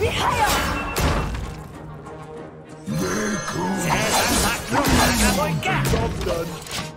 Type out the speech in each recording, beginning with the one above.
위하여! 세상 밖으로 나가볼까?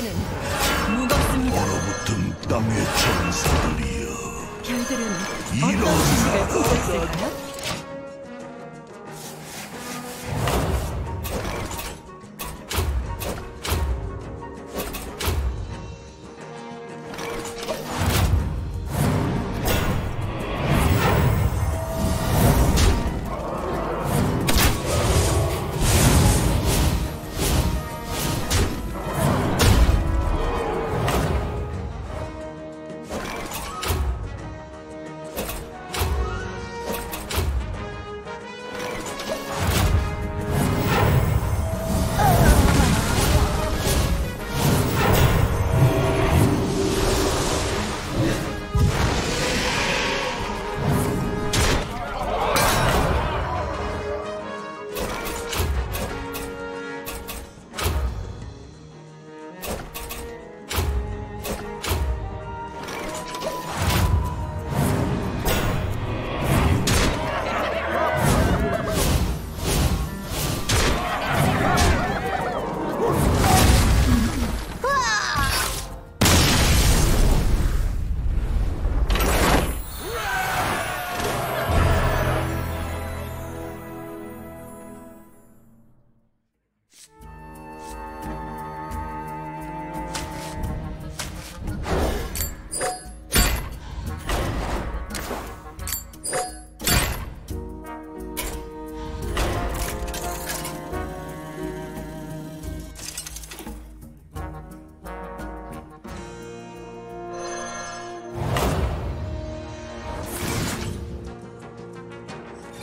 무게는 무겁습니다. 얼어붙은 땅의 천사들이여 별들은 이런 어떤 지식을 품고 있을까요?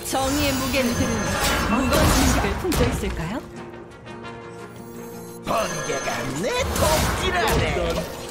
정의의 무게는 무거운 지식을 품고 있을까요? 번개가 내 토끼라네.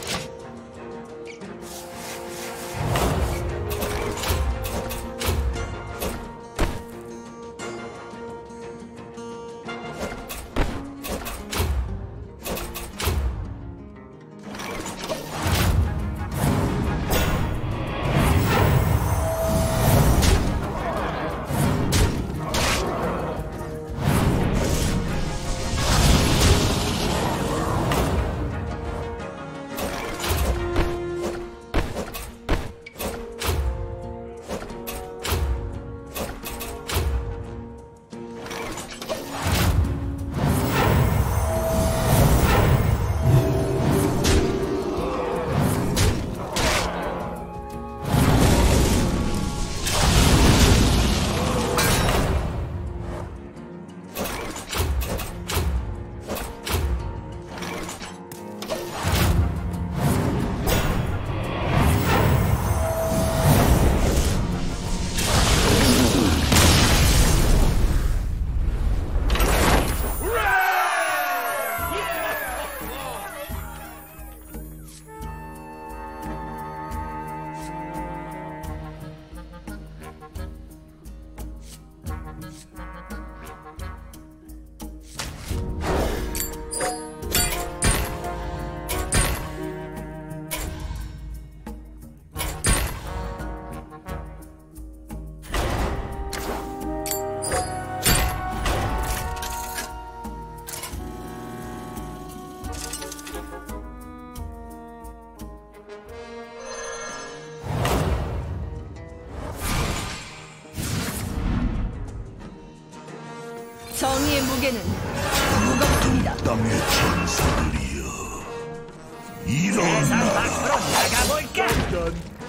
나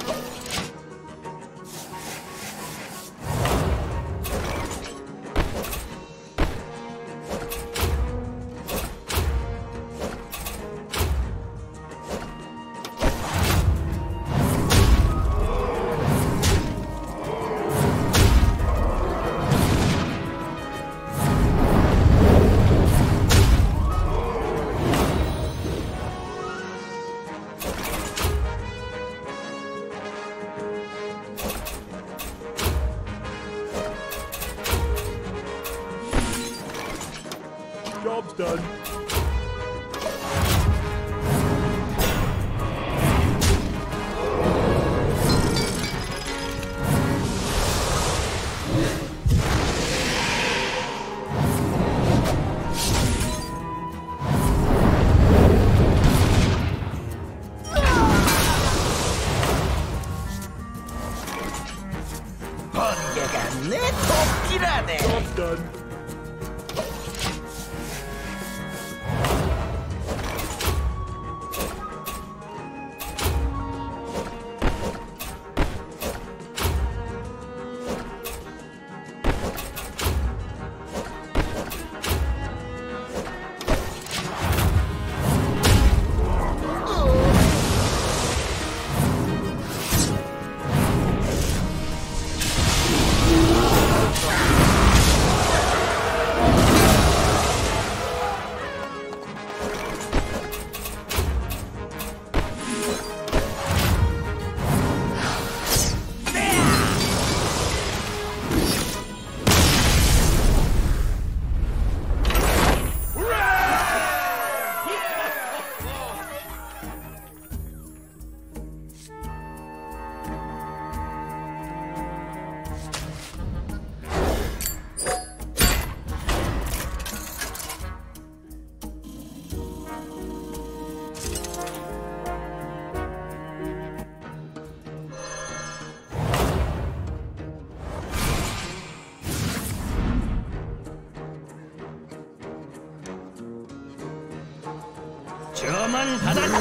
주문 받았다고.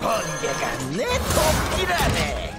번개가 내 토끼라네.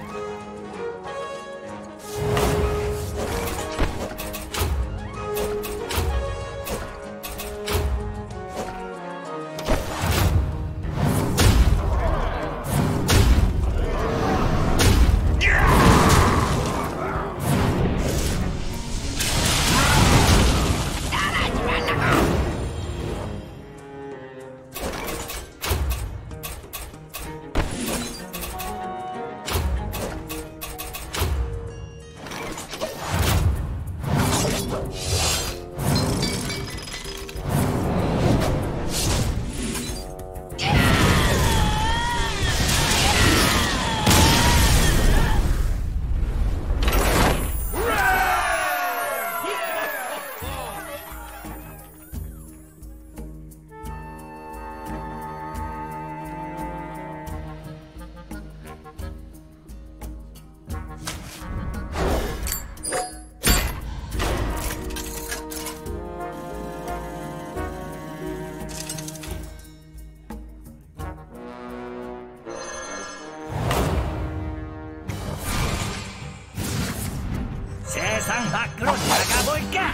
세상 밖으로 나가볼까?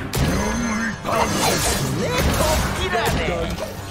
내 토끼라네. 하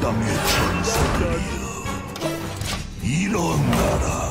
땅의 천사들이여 일어나라.